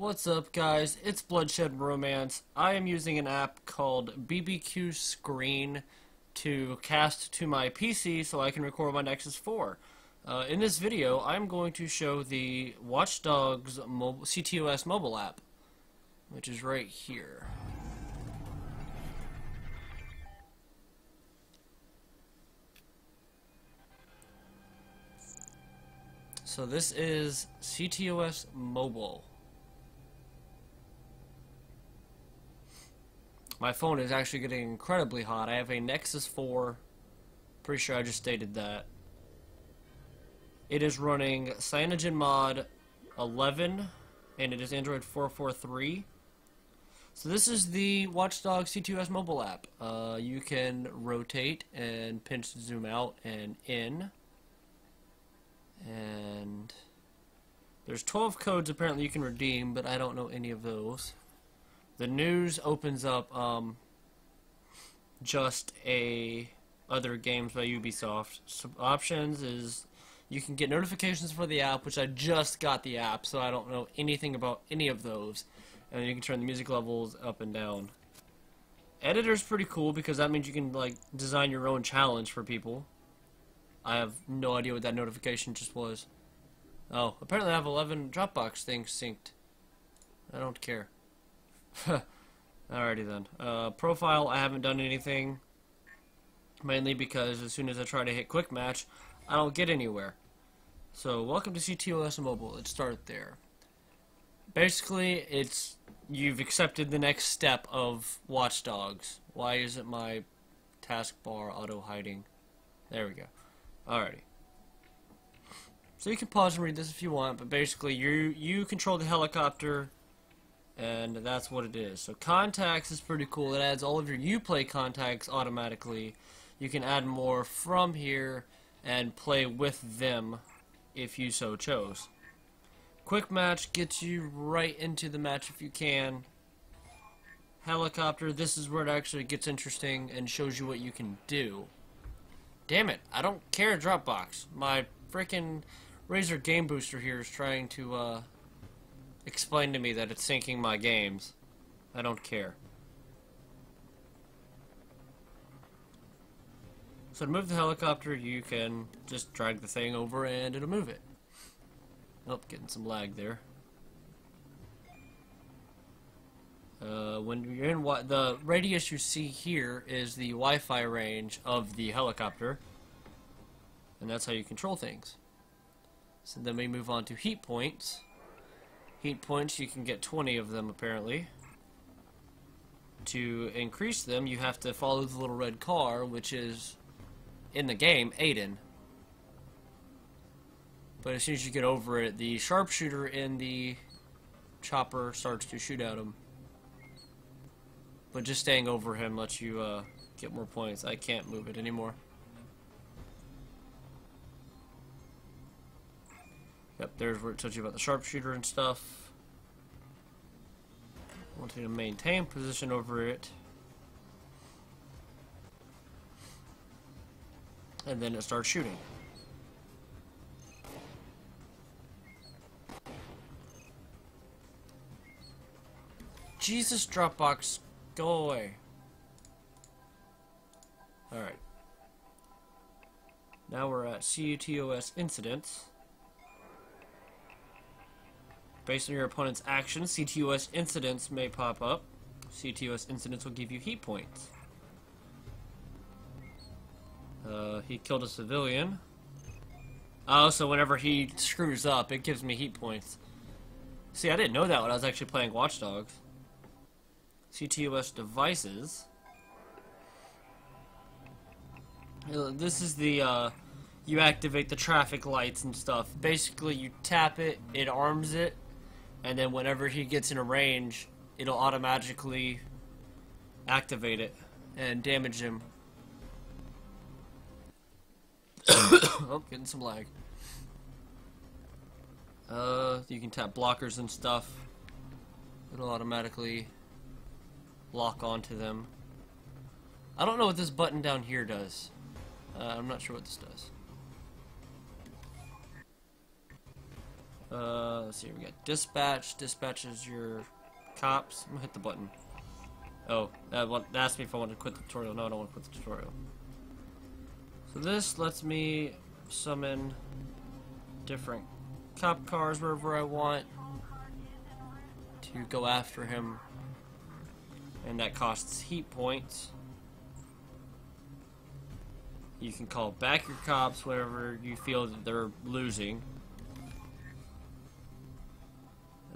What's up guys, it's Bloodshed Romance. I am using an app called BBQ Screen to cast to my PC so I can record my Nexus 4. Uh, in this video, I'm going to show the Watch Dogs mobile, CTOS mobile app, which is right here. So this is CTOS Mobile. My phone is actually getting incredibly hot. I have a Nexus 4. Pretty sure I just stated that. It is running CyanogenMod 11, and it is Android 443. So this is the Watchdog CTOS mobile app. Uh, you can rotate and pinch zoom out and in. And there's 12 codes apparently you can redeem, but I don't know any of those. The news opens up um, just a other games by Ubisoft. Some options is you can get notifications for the app, which I just got the app, so I don't know anything about any of those. And you can turn the music levels up and down. Editor's pretty cool because that means you can like design your own challenge for people. I have no idea what that notification just was. Oh, apparently I have 11 Dropbox things synced. I don't care. Alrighty then. Uh, profile, I haven't done anything. Mainly because as soon as I try to hit quick match, I don't get anywhere. So, welcome to CTOS Mobile. Let's start there. Basically, it's you've accepted the next step of Watchdogs. Why isn't my taskbar auto hiding? There we go. Alrighty. So you can pause and read this if you want, but basically you you control the helicopter and that's what it is. So contacts is pretty cool. It adds all of your Uplay contacts automatically. You can add more from here and play with them if you so chose. Quick match gets you right into the match if you can. Helicopter, this is where it actually gets interesting and shows you what you can do. Damn it, I don't care Dropbox. My freaking Razer Game Booster here is trying to uh, explain to me that it's syncing my games. I don't care. So to move the helicopter, you can just drag the thing over and it'll move it. Oh, getting some lag there. Uh, when you're in what the radius you see here is the Wi-Fi range of the helicopter, and that's how you control things. So then we move on to heat points. Heat points, you can get 20 of them apparently. To increase them, you have to follow the little red car, which is in the game Aiden. But as soon as you get over it, the sharpshooter in the chopper starts to shoot at him. But just staying over him lets you uh, get more points. I can't move it anymore. Yep, there's where it tells you about the sharpshooter and stuff. I want you to maintain position over it. And then it starts shooting. Jesus, Dropbox, go away. Alright. Now we're at CTOS incidents. Based on your opponent's actions, CTOS incidents may pop up. CTOS incidents will give you heat points. Uh, he killed a civilian. Oh, so whenever he screws up, it gives me heat points. See, I didn't know that when I was actually playing Watch Dogs. Devices. Uh, this is the, uh, you activate the traffic lights and stuff. Basically, you tap it, it arms it, and then whenever he gets in a range, it'll automatically activate it and damage him. oh, getting some lag. Uh, you can tap blockers and stuff. It'll automatically lock onto them. I don't know what this button down here does. Uh, I'm not sure what this does. Uh, let's see, we got dispatch. Dispatch is your cops. I'm gonna hit the button. Oh, that, one, that asked me if I want to quit the tutorial. No, I don't want to quit the tutorial. So this lets me summon different cop cars wherever I want to go after him. And that costs heat points. You can call back your cops whenever you feel that they're losing.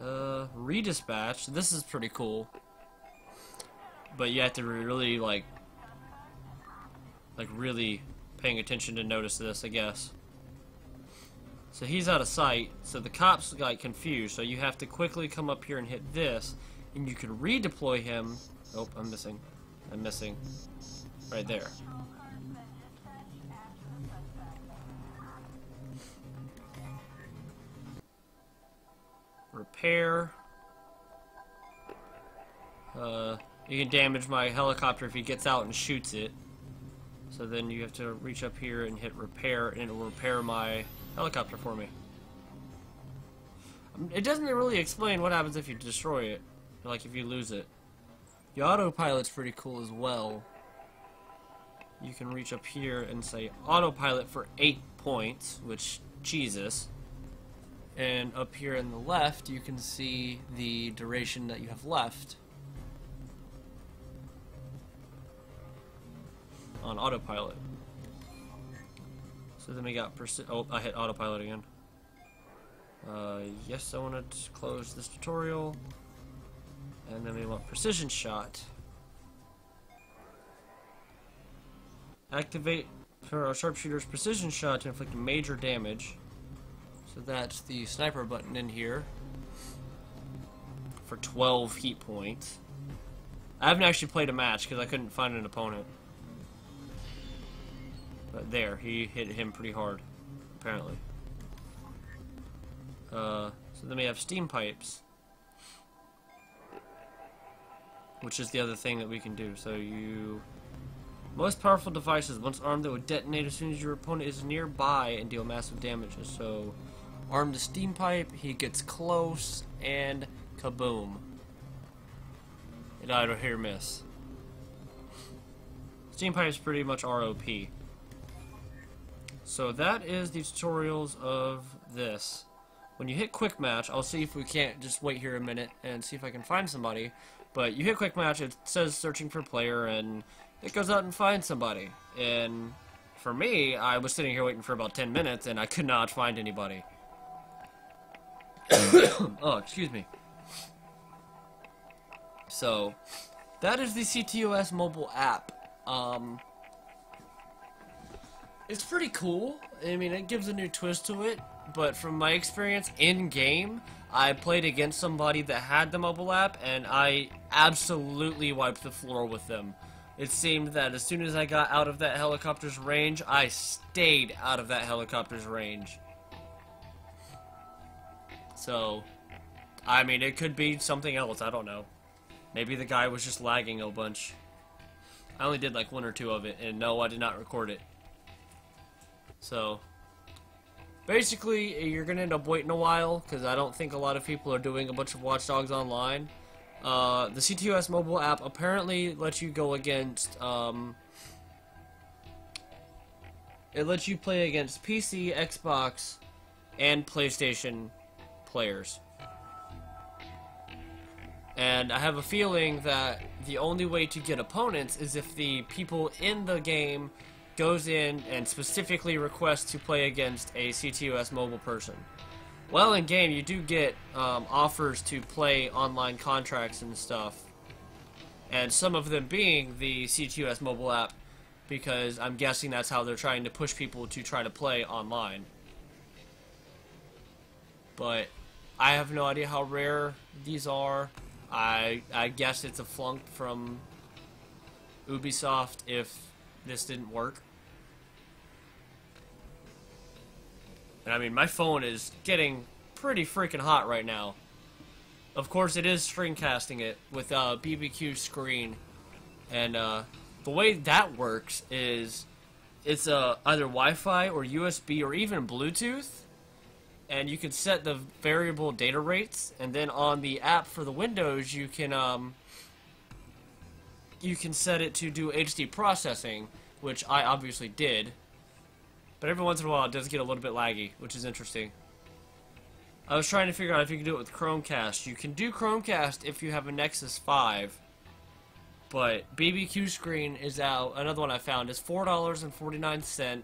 Uh, redispatch. This is pretty cool. But you have to really, like, like, really paying attention to notice this, I guess. So he's out of sight, so the cops got confused, so you have to quickly come up here and hit this, and you can redeploy him. Oh, I'm missing. I'm missing. Right there. Repair. Uh, you can damage my helicopter if he gets out and shoots it. So then you have to reach up here and hit repair, and it'll repair my helicopter for me. Um, it doesn't really explain what happens if you destroy it, like if you lose it. The autopilot's pretty cool as well. You can reach up here and say autopilot for 8 points, which, Jesus. And up here in the left, you can see the duration that you have left. on autopilot. So then we got persi- oh, I hit autopilot again. Uh, yes, I want to close this tutorial. And then we want precision shot. Activate for our sharpshooter's precision shot to inflict major damage. So that's the sniper button in here. For 12 heat points. I haven't actually played a match because I couldn't find an opponent. But there, he hit him pretty hard, apparently. Uh, so then we have steam pipes. Which is the other thing that we can do. So you... Most powerful devices, once armed, that would detonate as soon as your opponent is nearby and deal massive damages. So, arm the steam pipe, he gets close, and kaboom. It either hit or miss. Steam pipe is pretty much ROP. So that is the tutorials of this. When you hit quick match, I'll see if we can't just wait here a minute and see if I can find somebody. But you hit quick match, it says searching for player, and it goes out and finds somebody. And for me, I was sitting here waiting for about 10 minutes, and I could not find anybody. oh, excuse me. So, that is the CTOS mobile app. Um, it's pretty cool. I mean, it gives a new twist to it. But from my experience in game, I played against somebody that had the mobile app, and I absolutely wiped the floor with them. It seemed that as soon as I got out of that helicopter's range, I stayed out of that helicopter's range. So, I mean, it could be something else. I don't know. Maybe the guy was just lagging a bunch. I only did like one or two of it, and no, I did not record it. So, basically, you're going to end up waiting a while, because I don't think a lot of people are doing a bunch of Watch Dogs online. Uh, the CTOS mobile app apparently lets you go against, um, it lets you play against PC, Xbox, and PlayStation players. And I have a feeling that the only way to get opponents is if the people in the game goes in and specifically requests to play against a CTOS mobile person. Well, in game, you do get um, offers to play online contracts and stuff, and some of them being the CTOS mobile app, because I'm guessing that's how they're trying to push people to try to play online. But I have no idea how rare these are. I I guess it's a flunk from Ubisoft if this didn't work. And I mean, my phone is getting pretty freaking hot right now. Of course, it is screencasting it with a BBQ screen. And uh, the way that works is it's uh, either Wi-Fi or USB or even Bluetooth. And you can set the variable data rates, and then on the app for the Windows, you can um, you can set it to do HD processing, which I obviously did. But every once in a while, it does get a little bit laggy, which is interesting. I was trying to figure out if you can do it with Chromecast. You can do Chromecast if you have a Nexus 5. But BBQ Screen is out. Another one I found is $4.49,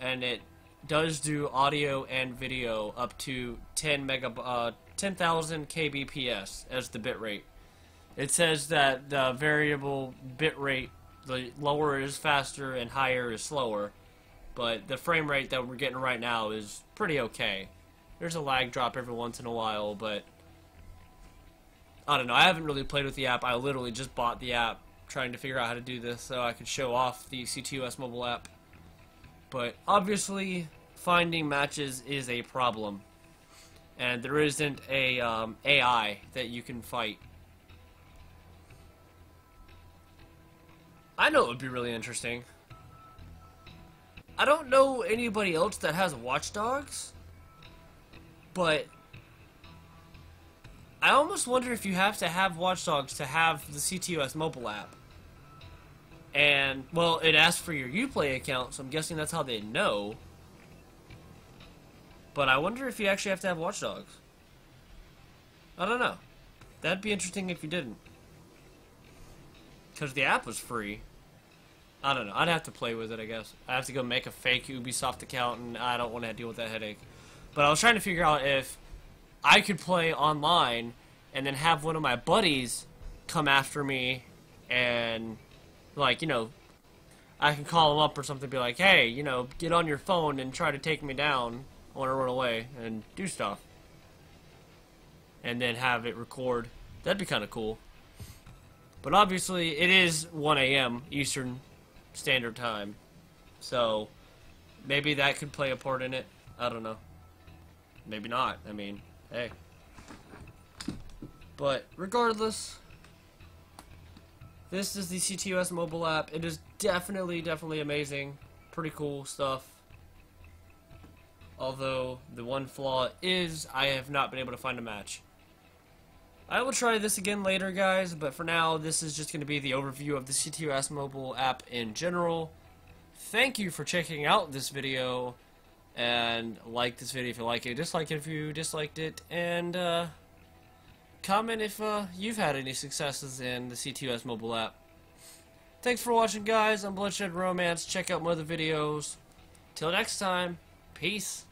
and it does do audio and video up to 10 mega uh, 10,000 kbps as the bitrate. It says that the variable bitrate, the lower is faster and higher is slower, but the frame rate that we're getting right now is pretty okay. There's a lag drop every once in a while, but I don't know. I haven't really played with the app. I literally just bought the app trying to figure out how to do this so I could show off the CTOS mobile app. But obviously, finding matches is a problem. And there isn't a um, AI that you can fight. I know it would be really interesting. I don't know anybody else that has watchdogs. But I almost wonder if you have to have Watchdogs to have the CTOS mobile app. And, well, it asks for your Uplay account, so I'm guessing that's how they know. But I wonder if you actually have to have Watchdogs. I don't know. That'd be interesting if you didn't. Because the app was free. I don't know. I'd have to play with it, I guess. I have to go make a fake Ubisoft account, and I don't want to deal with that headache. But I was trying to figure out if I could play online and then have one of my buddies come after me and, like, you know, I can call him up or something, be like, hey, you know, get on your phone and try to take me down. I want to run away and do stuff. And then have it record. That'd be kind of cool. But obviously, it is 1 a.m. Eastern Standard Time. So, maybe that could play a part in it. I don't know. Maybe not. I mean, hey. But regardless, this is the CTOS mobile app. It is definitely, definitely amazing. Pretty cool stuff. Although, the one flaw is I have not been able to find a match. I will try this again later, guys, but for now, this is just going to be the overview of the CTOS mobile app in general. Thank you for checking out this video and like this video if you like it, dislike it if you disliked it, and uh, comment if uh, you've had any successes in the CTOS mobile app. Thanks for watching, guys. I'm Bloodshed Romance. Check out my other videos. Till next time, peace.